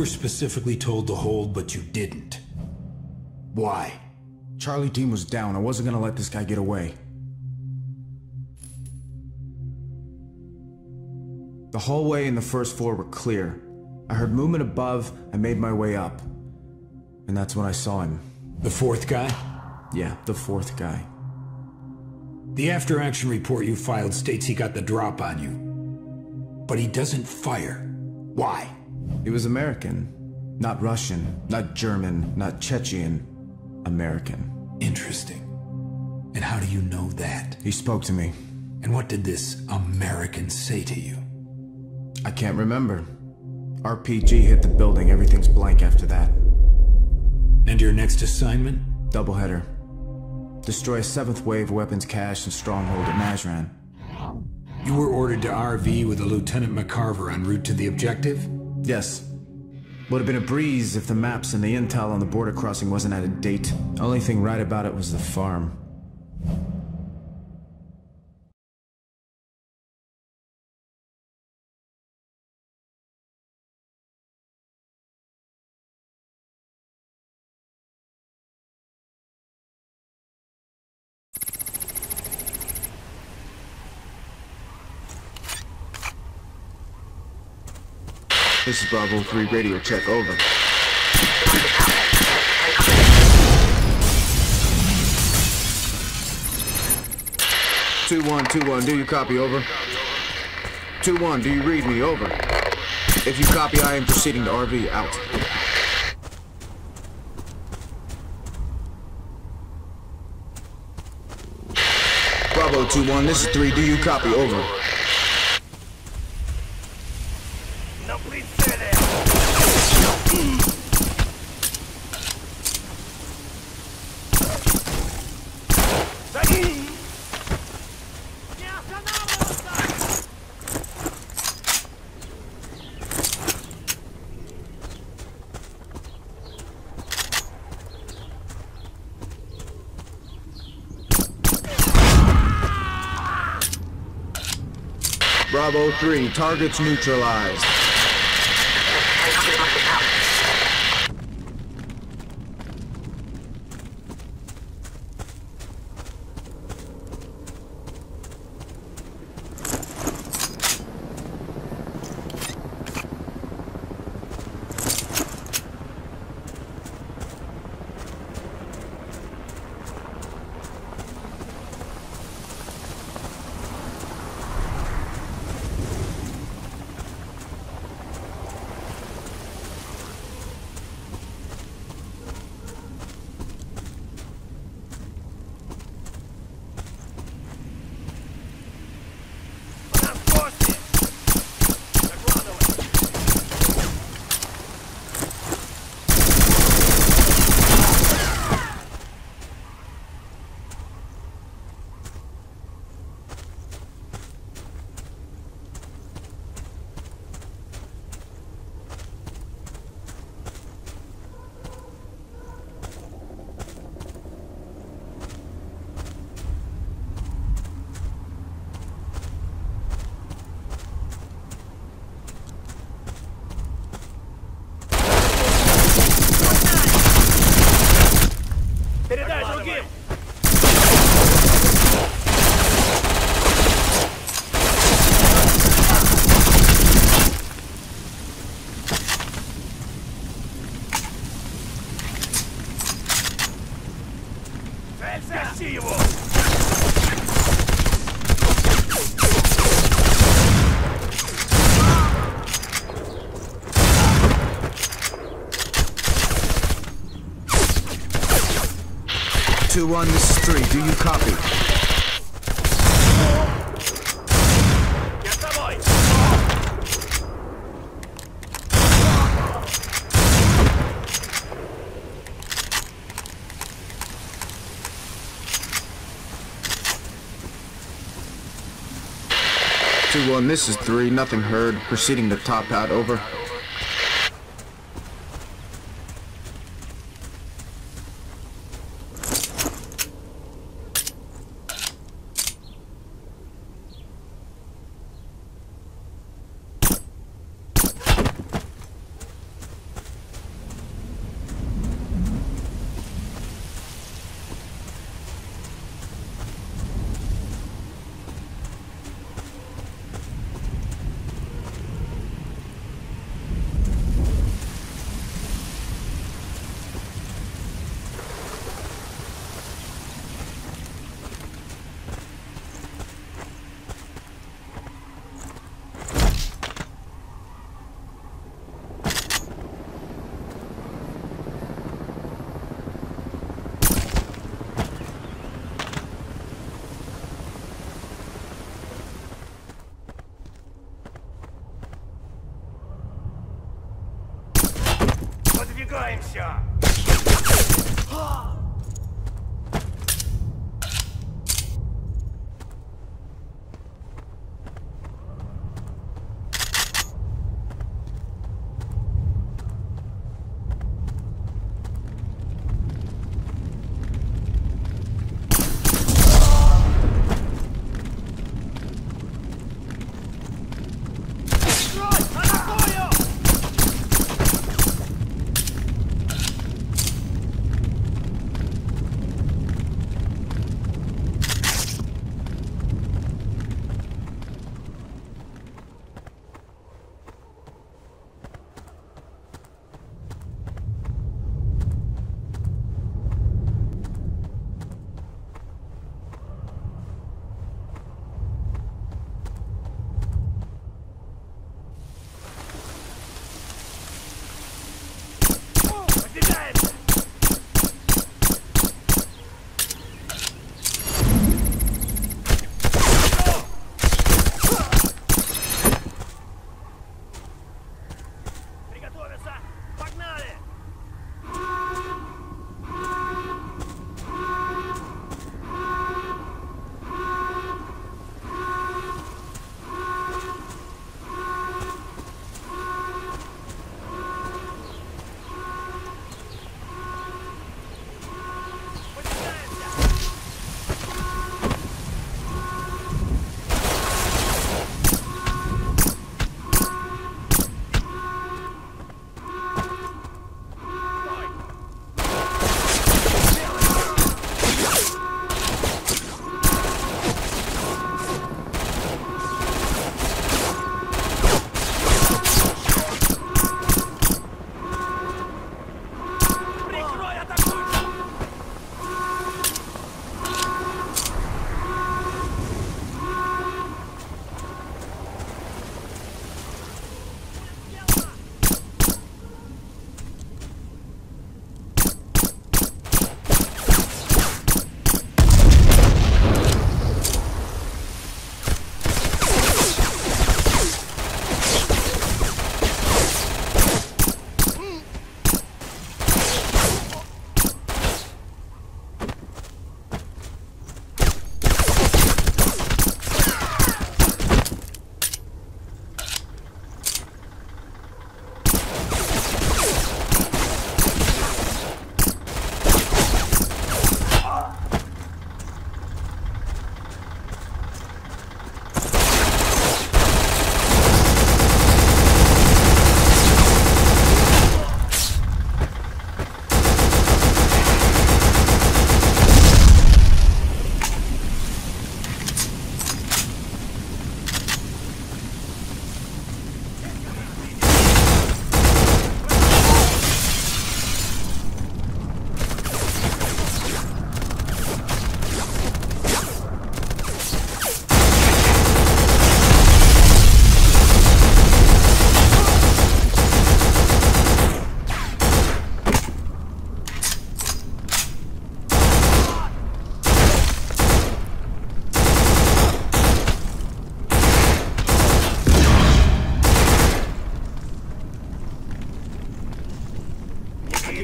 You were specifically told to hold, but you didn't. Why? Charlie team was down. I wasn't gonna let this guy get away. The hallway and the first floor were clear. I heard movement above, I made my way up. And that's when I saw him. The fourth guy? Yeah, the fourth guy. The after action report you filed states he got the drop on you. But he doesn't fire. Why? He was American. Not Russian, not German, not Chechen. American. Interesting. And how do you know that? He spoke to me. And what did this American say to you? I can't remember. RPG hit the building, everything's blank after that. And your next assignment? Doubleheader. Destroy a seventh wave weapons cache and stronghold at Nazran. You were ordered to RV with a Lieutenant McCarver en route to the objective? Yes. Would have been a breeze if the maps and the intel on the border crossing wasn't out of date. Only thing right about it was the farm. This is Bravo 3 radio check, over. Two one two one. Do you copy? Over. Two one. Do you read me? Over. If you copy, I am proceeding to RV. Out. Bravo two one. This is three. Do you copy? Over. 3, targets neutralized. One, this is three. Do you copy? Two one, this is three. Nothing heard. Proceeding to top out. Over. headshot.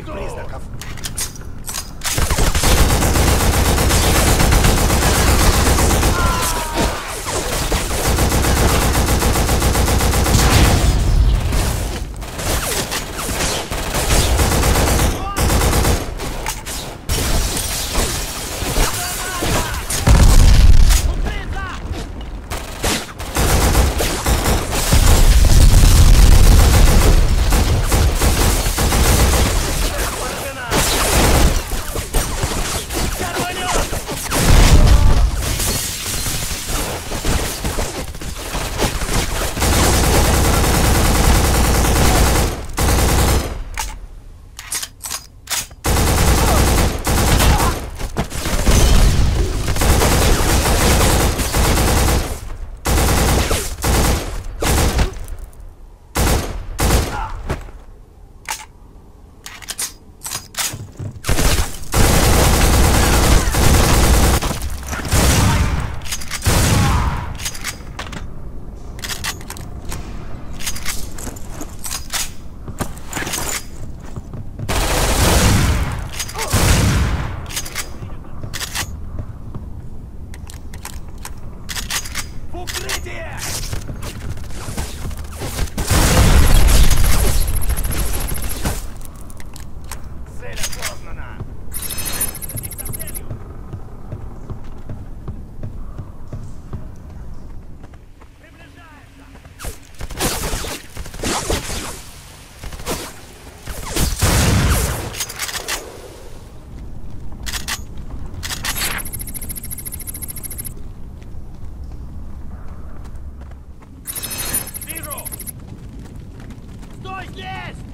Please, Yes!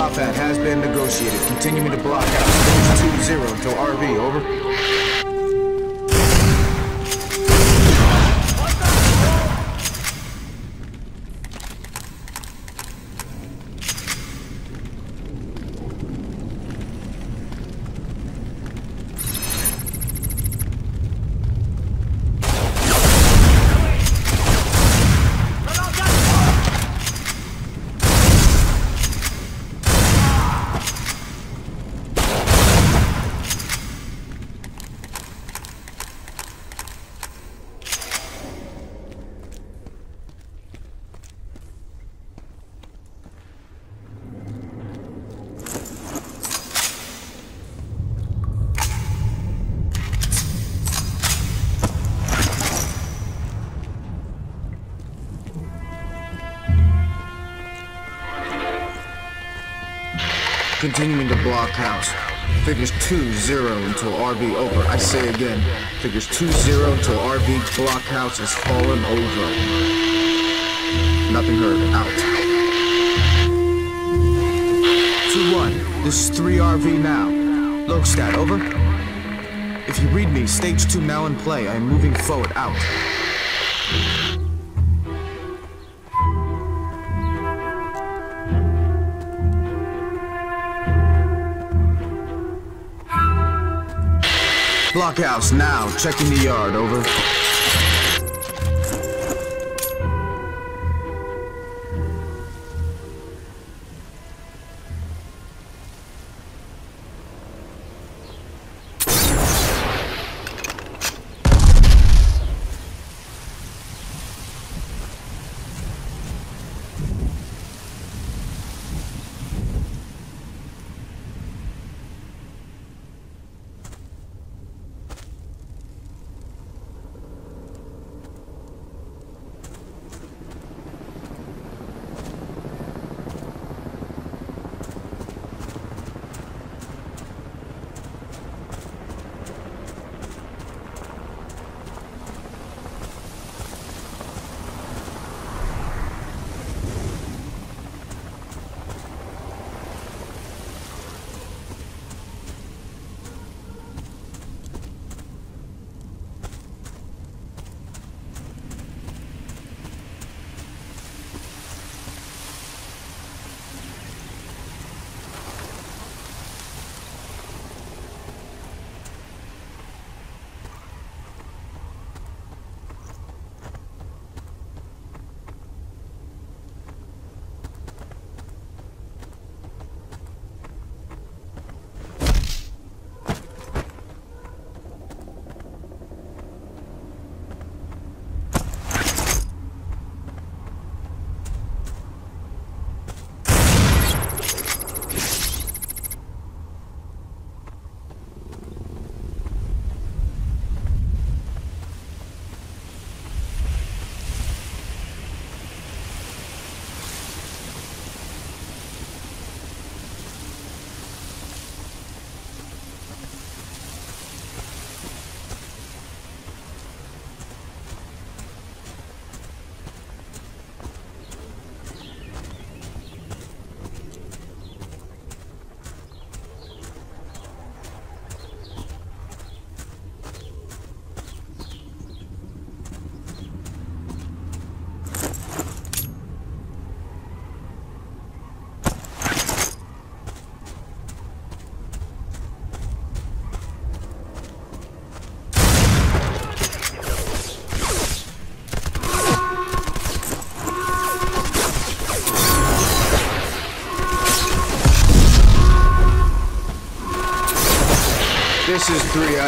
Top has been negotiated. Continuing to block out. stage 2-0 until RV, over. Continuing to block house. Figures 2-0 until RV over. I say again, figures 2-0 until RV block house has fallen over. Nothing heard. Out. 2-1. This is 3RV now. Logstat, over. If you read me, stage 2 now in play. I am moving forward. Out. Blockhouse now, checking the yard, over.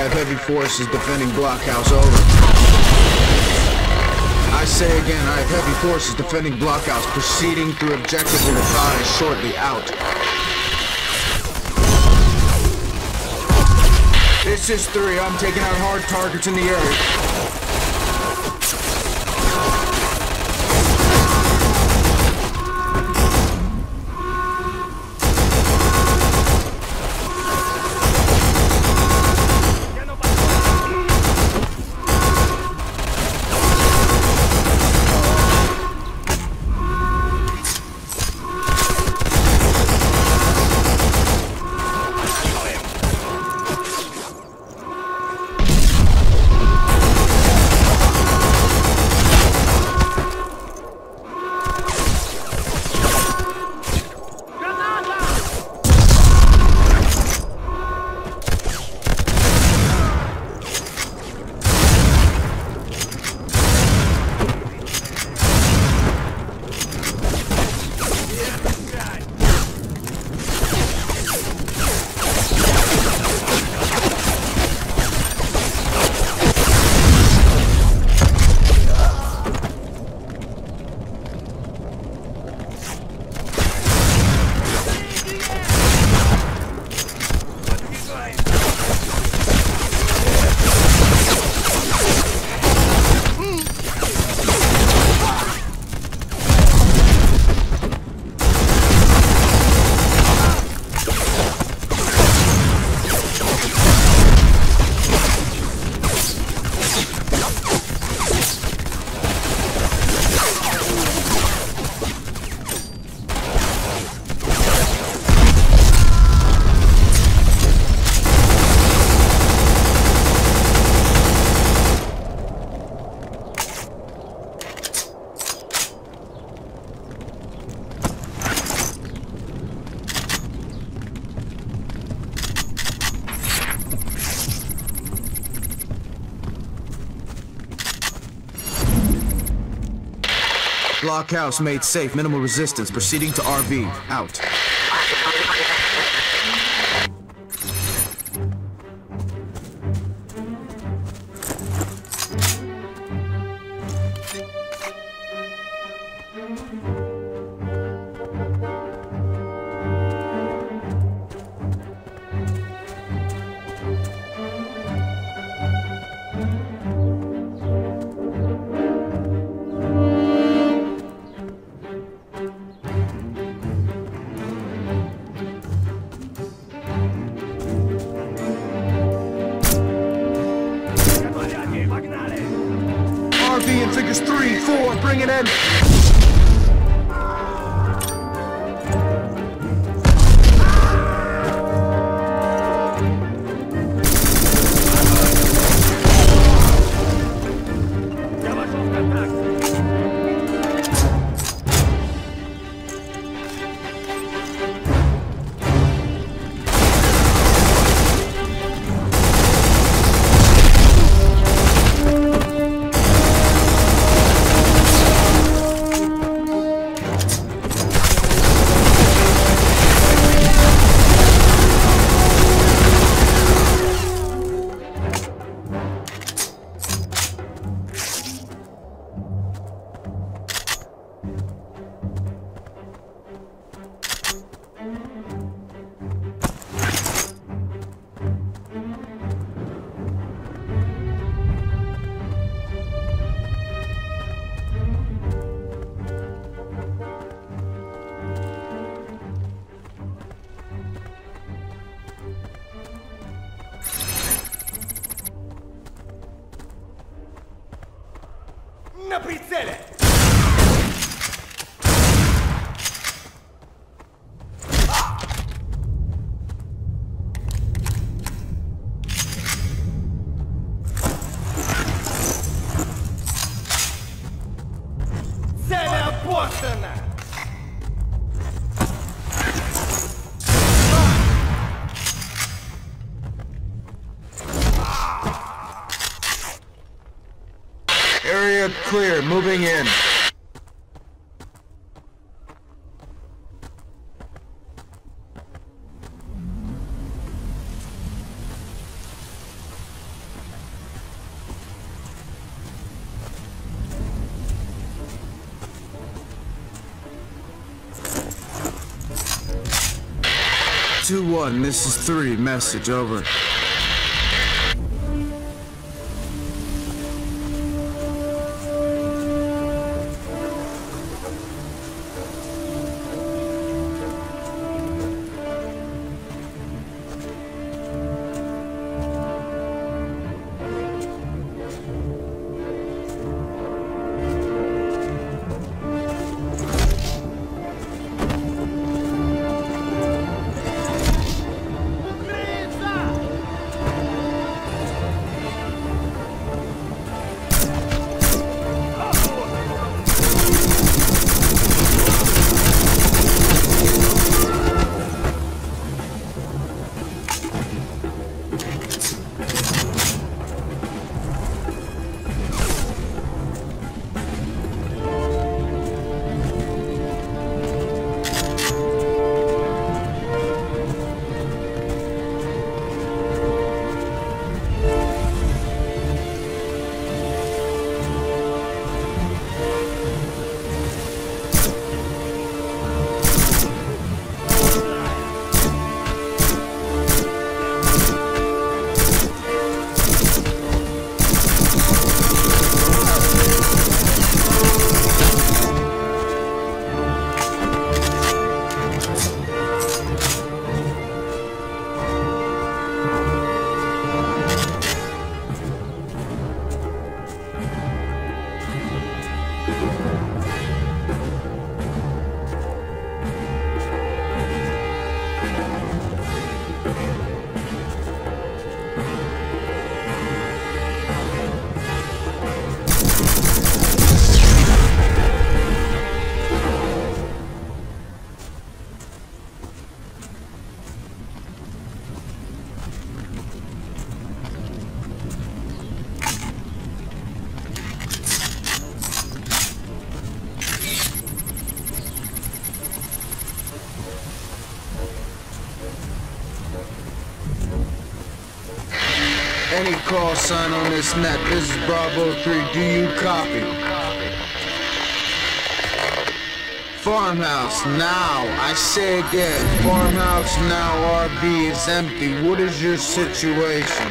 Is 3. I have heavy forces defending Blockhouse. Over. I say again, I have heavy forces defending Blockhouse. Proceeding through objective will advise shortly. Out. This is 3. I'm taking out hard targets in the area. Blockhouse made safe. Minimal resistance. Proceeding to RV. Out. bring it in. Aftermath. Area clear, moving in. 2-1, this is 3, message, over. Any call sign on this net, this is Bravo 3, do you copy? Farmhouse now, I say again, farmhouse now RV is empty. What is your situation?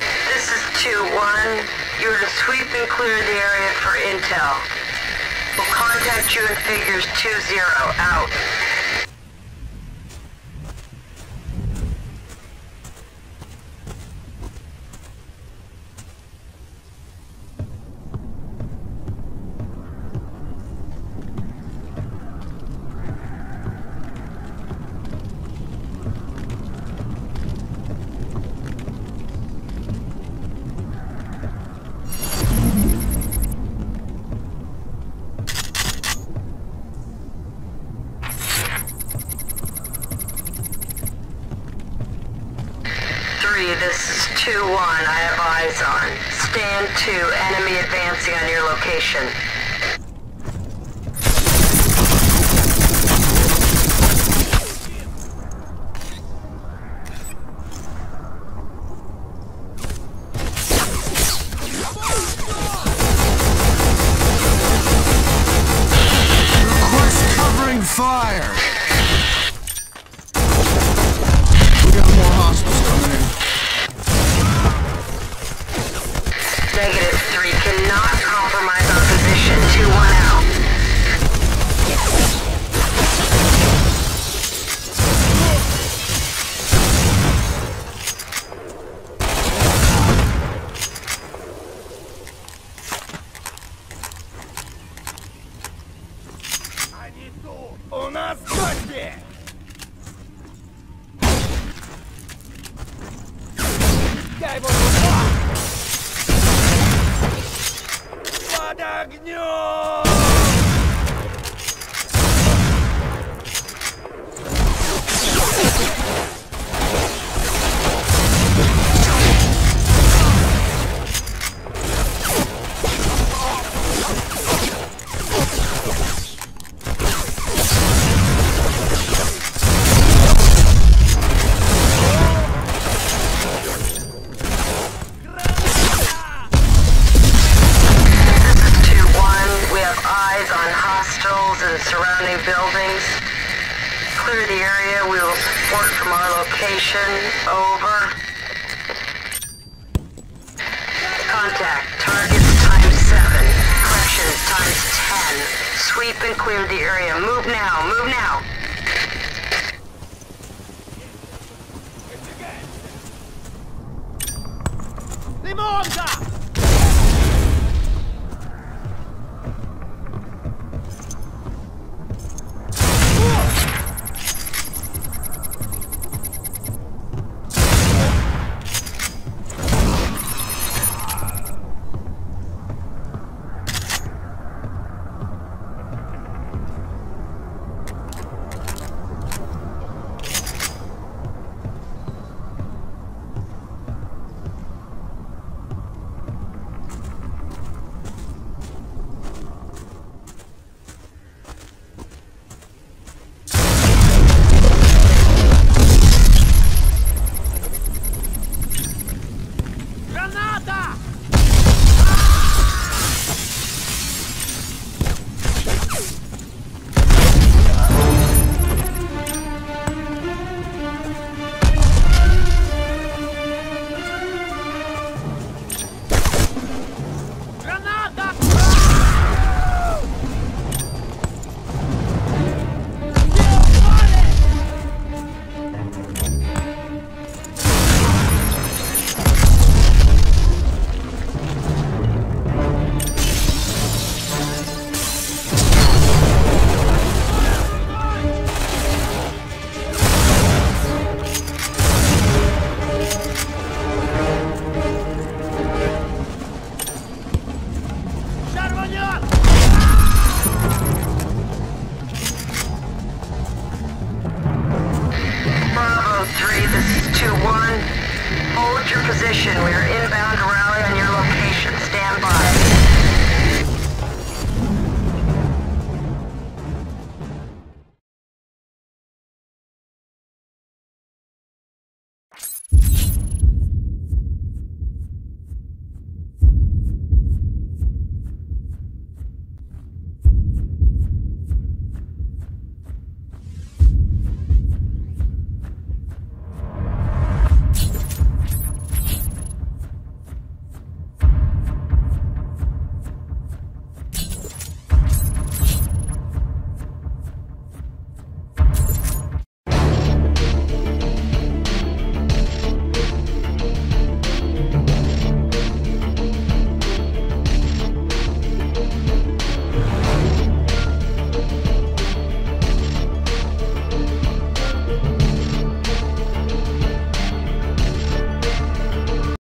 This is 2-1. You're to sweep and clear the area for intel. We'll contact you in figures 2-0. Out. This is 2-1. I have eyes on. Stand 2. Enemy advancing on your location. Sweep clear the area. Move now. Move now.